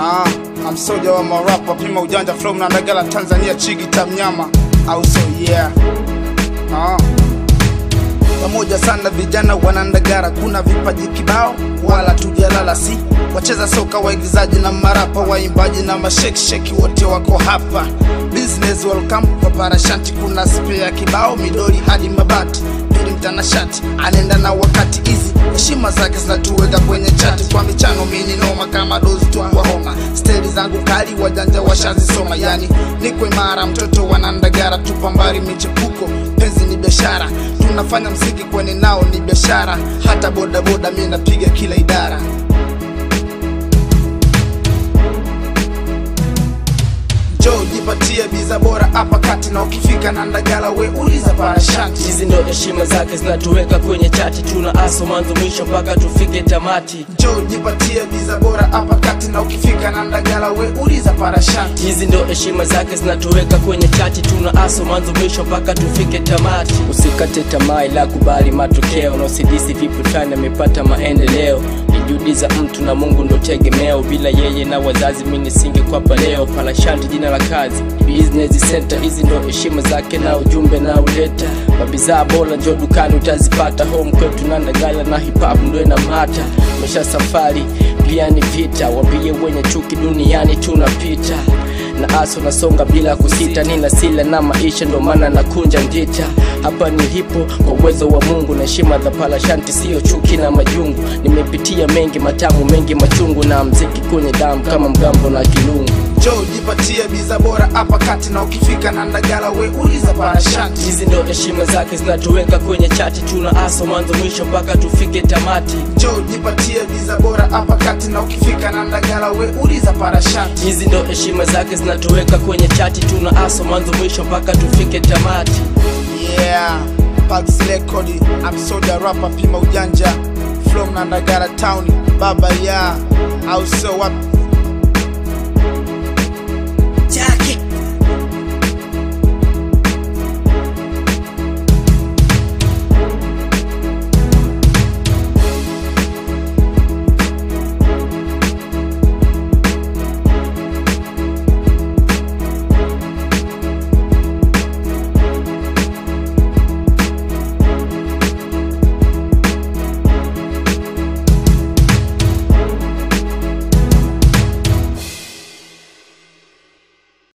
Ah, I'm soja wa marapa pima ujanja flow na ndagala Tanzania chigi ta mnyama au so yeah. Ah. Pamoja sana vijana wanandagara, kuna vipaji kibao wala tujalala, si wacheza soka, waigizaji na marapa, waimbaji na mashekisheki wote wako hapa. Business welcome kwa parashanti, kuna spea kibao midori hadi mabati pili mtanashati anaenda na wakati heshima zake zinatuweka kwenye chati kwa michano mini noma kama dozi tungwa homa. Steli zangu kali wajanja washazisoma. Yani niko imara mtoto wanandagara tupambari michepuko penzi ni biashara. Tunafanya mziki kwenye nao ni biashara. Hata bodaboda mi napiga kila idara Joe jipatie biza bora hapa kati na ukifika na ndagala we uliza parashati. Hizi ndo heshima zake zinatuweka kwenye chati tuna aso mwanzo mwisho mpaka tufike tamati. Jo jipatie biza bora hapa kati na ukifika na ndagala we uliza parashati. Hizi ndo heshima zake zinatuweka kwenye chati tuna aso mwanzo mwisho mpaka tufike tamati. Usikate tamaa ila kubali matokeo. Na usidisi vipu tani amepata maendeleo ni juhudi za mtu na mungu ndo tegemeo. Bila yeye na wazazi mi nisingekwapa leo. Parashanti jina la kazi. Business center hizi ndo heshima zake na ujumbe na uleta mabizaa bora njo dukani utazipata. Home kwetu na ndagala na hip hop ndo inamata. Mesha safari pia ni vita. Wambie wenye chuki duniani tunapita na aso nasonga bila kusita. Nina sila na maisha ndo maana nakunja ndita hapa ni hipo kwa uwezo wa mungu na heshima za shanti siyo chuki na majungu. Nimepitia mengi matamu mengi machungu na mziki kwenye damu. Kama mgambo na kilungu Joe jipatie biza bora hapa kati na ukifika na ndagala we uliza parashati. Hizi ndio heshima zake zinatuweka kwenye chati. Tuna aso mwanzo mwisho mpaka tufike tamati. Joe jipatie biza bora hapa kati na ukifika na ndagala we uliza parashati. Hizi ndio heshima zake zinatuweka kwenye chati. Tuna aso mwanzo mwisho mpaka tufike tamati. Yeah, Pax Record, I'm soda rapper pima ujanja From Nandagara town, baba ya au so wapi